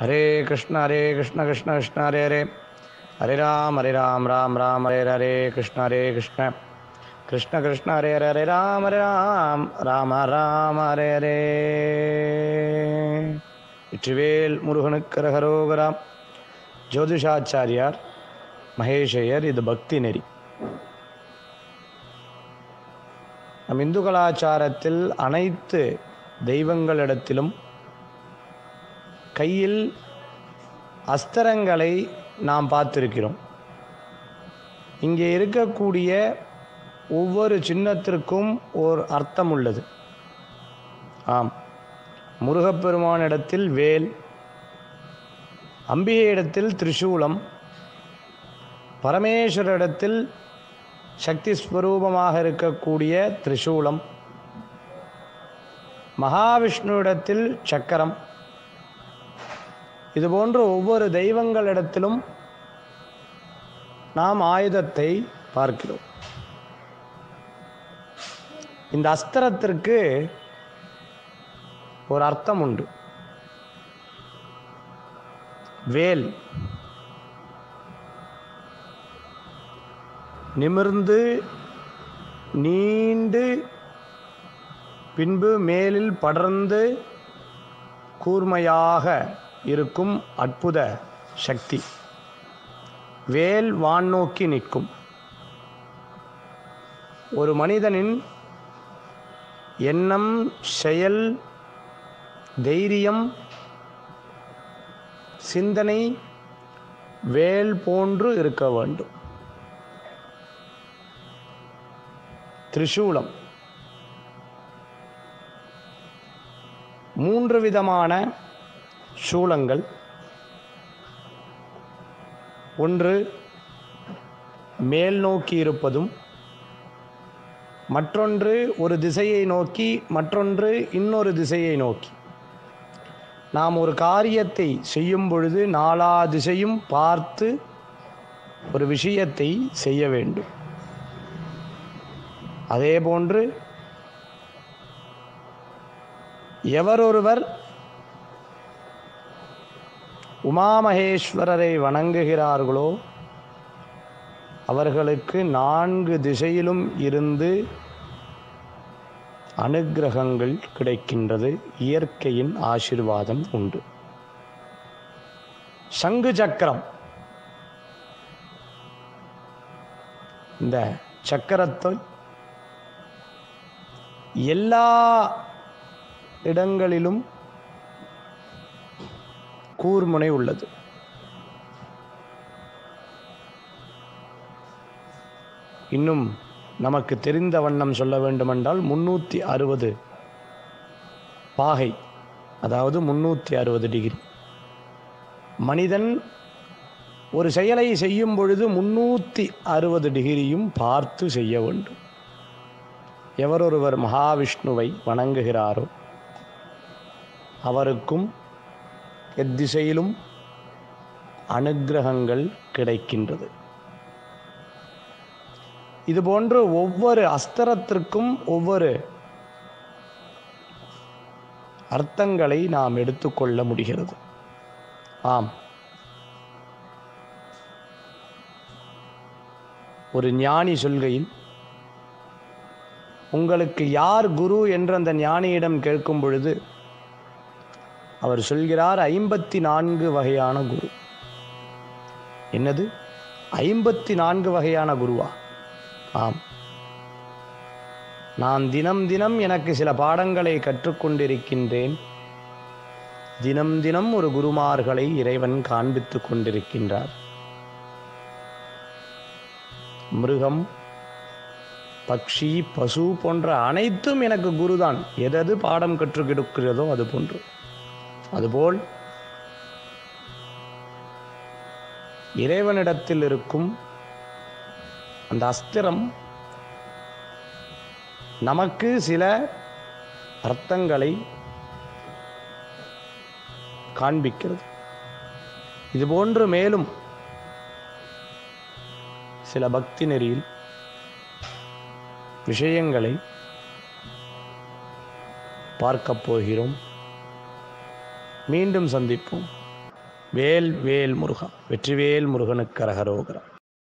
ஹரே கிருஷ்ண ஹரே கிருஷ்ண கிருஷ்ண கிருஷ்ண ஹரே ஹரே. ஹரே ராம் ஹரே ராம் ராம் ராம் ஹரே ஹரே கிருஷ்ண ஹரே கிருஷ்ண. கிருஷ்ண கிருஷ்ண ஹரே ஹரே ஹரே ராம் ஹரே ராம். ராம ராம ஹரே ஹரே. வெற்றிவேல் முருகனுக்கு ரகரோகராம் ஜோதிஷாச்சாரியார் மகேஷையர் இது பக்தி நெறி. நம் இந்து கலாச்சாரத்தில் அனைத்து தெய்வங்களிடத்திலும் கையில் அஸ்திரங்களை நாம் பார்த்திருக்கிறோம். இங்கே இருக்கக்கூடிய ஒவ்வொரு சின்னத்திற்கும் ஓர் அர்த்தம் உள்ளது. ஆம். முருகப்பெருமானிடத்தில் வேல் அம்பிகையிடத்தில் திரிசூலம் பரமேஸ்வரிடத்தில் சக்தி ஸ்வரூபமாக இருக்கக்கூடிய திரிசூலம் மகாவிஷ்ணுவிடத்தில் சக்கரம் இதுபோன்று ஒவ்வொரு தெய்வங்களிடத்திலும் நாம் ஆயுதத்தை பார்க்கிறோம். இந்த அஸ்திரத்திற்கு ஒரு அர்த்தம் உண்டு. வேல் நிமிர்ந்து நீண்டு பின்பு மேலில் படர்ந்து கூர்மையாக இருக்கும் அற்புத சக்தி. வேல் வான் நோக்கி நிற்கும். ஒரு மனிதனின் எண்ணம் செயல் தைரியம் சிந்தனை வேல் போன்று இருக்க வேண்டும். திரிசூலம். மூன்று விதமான சூலங்கள் ஒன்று மேல் நோக்கி இருப்பதும் மற்றொன்று ஒரு திசையை நோக்கி மற்றொன்று இன்னொரு திசையை நோக்கி. நாம் ஒரு காரியத்தை செய்யும் பொழுது நாலா திசையும் பார்த்து ஒரு விஷயத்தை செய்ய வேண்டும். அதேபோன்று எவரொருவர் உமாமகேஸ்வரரை வணங்குகிறார்களோ? அவர்களுக்கு நான்கு திசையிலும் இருந்து அனுக்கிரகங்கள் கிடைக்கின்றது. இயற்கையின் ஆசிர்வாதம் உண்டு. சங்கு சக்கரம். இந்த சக்கரத்தை எல்லா இடங்களிலும் கூர்முனை உள்ளது. இன்னும் நமக்கு தெரிந்த வண்ணம் சொல்ல வேண்டுமென்றால் முன்னூற்றி அறுபது பாகை அதாவது முன்னூற்றி அறுபது டிகிரி. மனிதன் ஒரு செயலை செய்யும் பொழுது முன்னூற்றி அறுபது டிகிரியும் பார்த்து செய்ய வேண்டும். எவரொருவர் மகாவிஷ்ணுவை வணங்குகிறாரோ அவருக்கும் எத்திசையிலும் அனுக்கிரகங்கள் கிடைக்கின்றது. இதுபோன்று ஒவ்வொரு அஸ்திரத்திற்கும் ஒவ்வொரு அர்த்தங்களை நாம் எடுத்துக்கொள்ள முடிகிறது. ஆம். ஒரு ஞானி சொல்கையில் உங்களுக்கு யார் குரு என்று அந்த ஞானியிடம் கேட்கும் பொழுது அவர் சொல்கிறார் ஐம்பத்தி நான்கு வகையான குரு. என்னது? ஐம்பத்தி நான்கு வகையான குருவா? ஆம். நான் தினம் தினம் எனக்கு சில பாடங்களை கற்றுக்கொண்டிருக்கின்றேன். தினம் தினம் ஒரு குருமார்களை இறைவன் காண்பித்துக் கொண்டிருக்கின்றார். மிருகம் பக்ஷி பசு போன்ற அனைத்தும் எனக்கு குருதான். எதது பாடம் கற்றுக் கொடுக்கிறதோ அது போன்று. அதுபோல் இறைவனிடத்தில் இருக்கும் அந்த அஸ்திரம் நமக்கு சில அர்த்தங்களை காண்பிக்கிறது. இதுபோன்று மேலும் சில பக்தி நெறியில் விஷயங்களை பார்க்கப் போகிறோம். மீண்டும் சந்திப்போம். வேல் வேல் முருகா. வெற்றிவேல் முருகனுக்கு அரகரோகரா